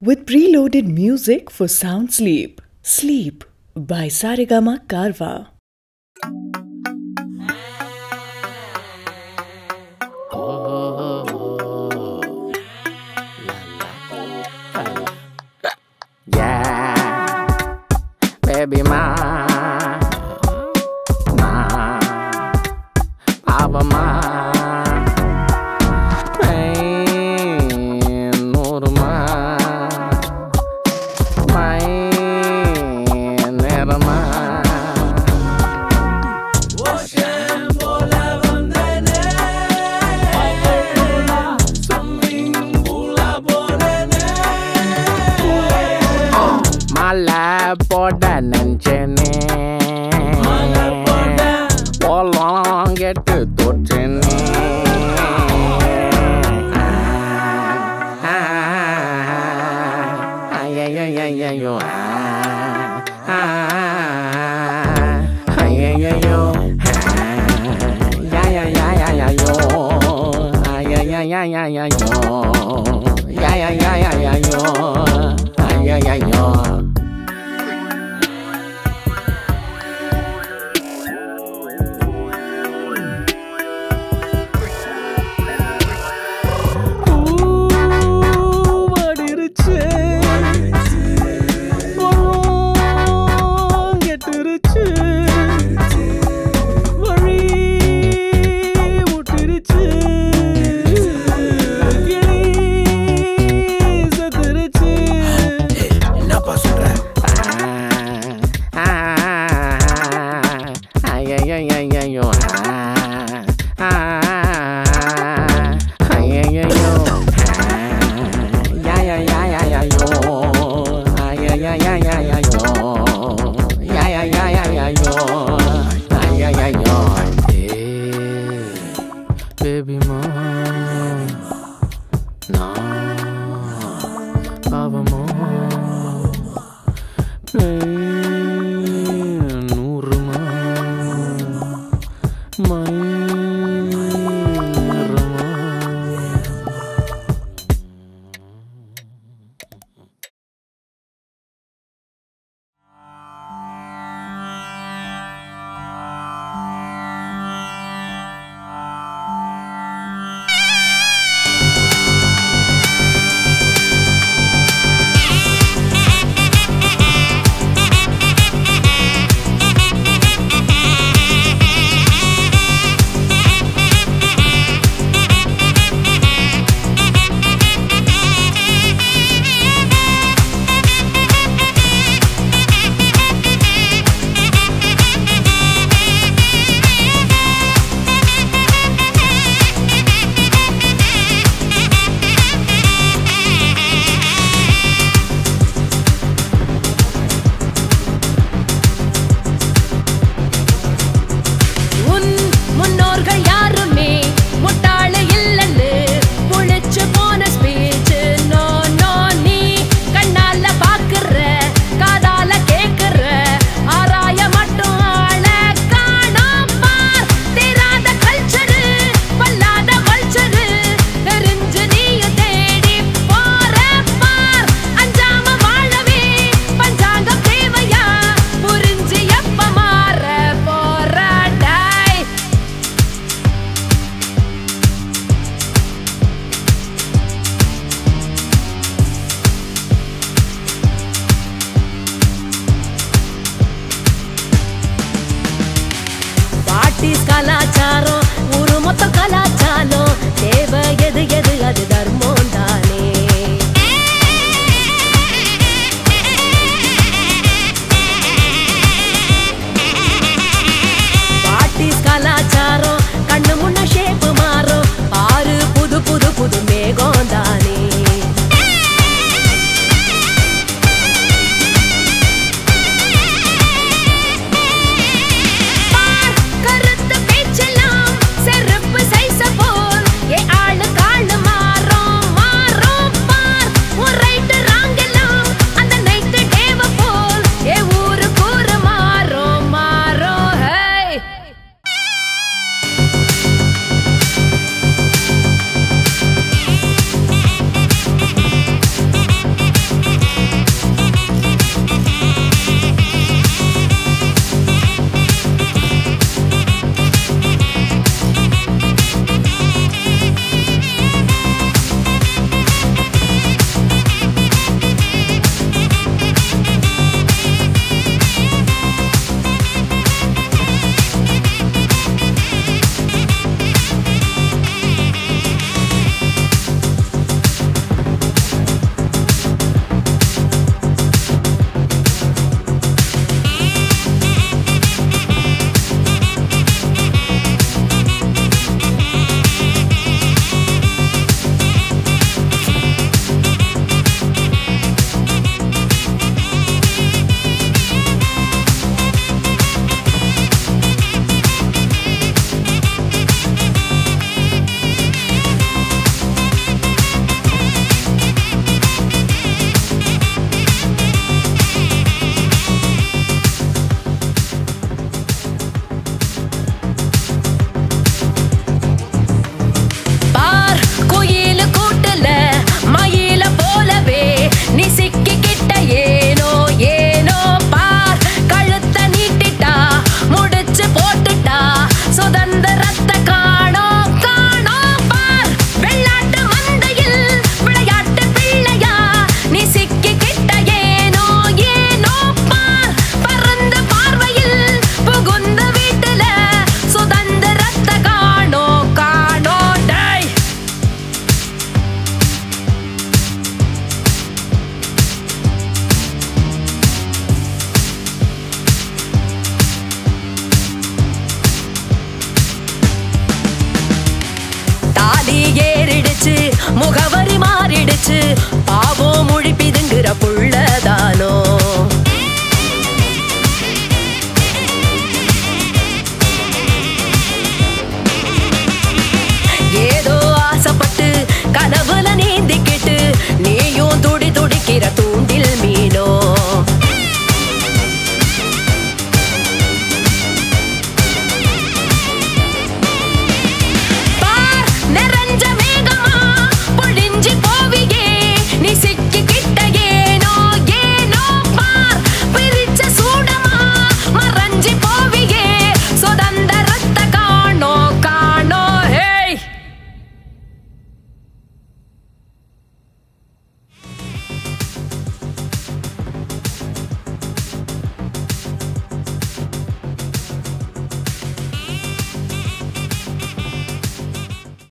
with preloaded music for sound sleep. Sleep by Saregama Carvaan. Yeah, baby, ma, yeah, yo. Ah, ah, ah, yeah, yeah, yo. Yeah, yeah, yeah, yeah, yo. Ah, yeah, yeah, yeah, yeah, yeah, yo. Yeah, yeah, yeah, yeah, yeah, yo. Ah, yeah, yeah, yo. முகவரி மாறிடுச்சு. பாவம் முழிப்பிதுங்கிற புள்ளதானோ